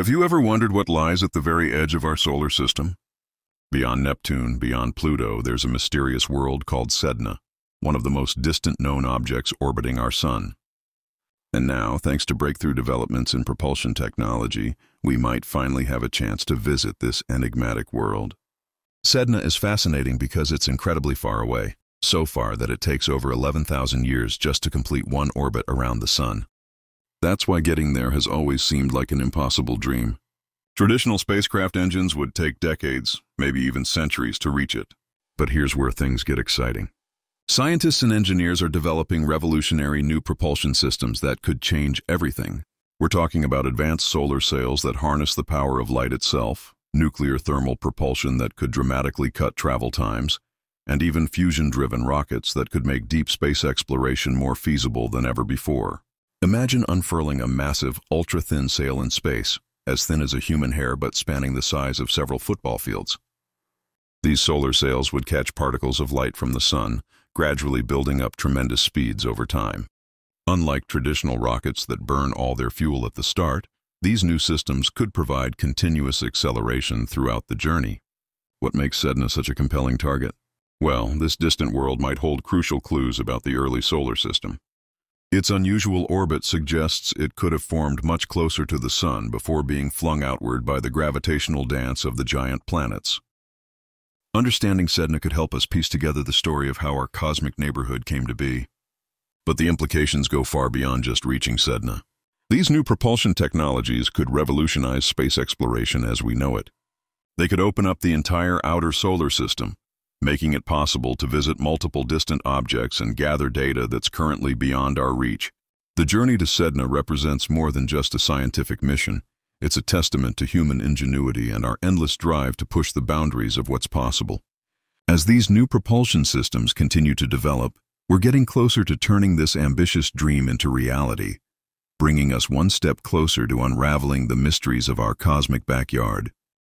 Have you ever wondered what lies at the very edge of our solar system? Beyond Neptune, beyond Pluto, there's a mysterious world called Sedna, one of the most distant known objects orbiting our sun. And now, thanks to breakthrough developments in propulsion technology, we might finally have a chance to visit this enigmatic world. Sedna is fascinating because it's incredibly far away, so far that it takes over 11,000 years just to complete one orbit around the sun. That's why getting there has always seemed like an impossible dream. Traditional spacecraft engines would take decades, maybe even centuries, to reach it. But here's where things get exciting. Scientists and engineers are developing revolutionary new propulsion systems that could change everything. We're talking about advanced solar sails that harness the power of light itself, nuclear thermal propulsion that could dramatically cut travel times, and even fusion-driven rockets that could make deep space exploration more feasible than ever before. Imagine unfurling a massive, ultra-thin sail in space, as thin as a human hair but spanning the size of several football fields. These solar sails would catch particles of light from the sun, gradually building up tremendous speeds over time. Unlike traditional rockets that burn all their fuel at the start, these new systems could provide continuous acceleration throughout the journey. What makes Sedna such a compelling target? Well, this distant world might hold crucial clues about the early solar system. Its unusual orbit suggests it could have formed much closer to the Sun before being flung outward by the gravitational dance of the giant planets. Understanding Sedna could help us piece together the story of how our cosmic neighborhood came to be. But the implications go far beyond just reaching Sedna. These new propulsion technologies could revolutionize space exploration as we know it. They could open up the entire outer solar system, making it possible to visit multiple distant objects and gather data that's currently beyond our reach. The journey to Sedna represents more than just a scientific mission. It's a testament to human ingenuity and our endless drive to push the boundaries of what's possible. As these new propulsion systems continue to develop, we're getting closer to turning this ambitious dream into reality, bringing us one step closer to unraveling the mysteries of our cosmic backyard.